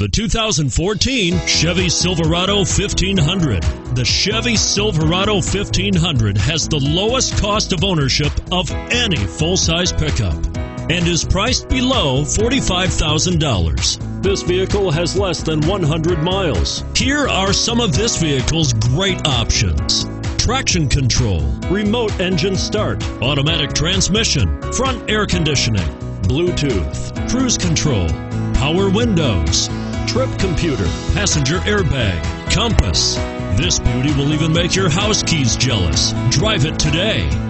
The 2014 Chevy Silverado 1500. The Chevy Silverado 1500 has the lowest cost of ownership of any full-size pickup and is priced below $45,000. This vehicle has less than 100 miles. Here are some of this vehicle's great options traction control, remote engine start, automatic transmission, front air conditioning, Bluetooth, cruise control, power windows, trip computer, passenger airbag, compass. This beauty will even make your house keys jealous. Drive it today.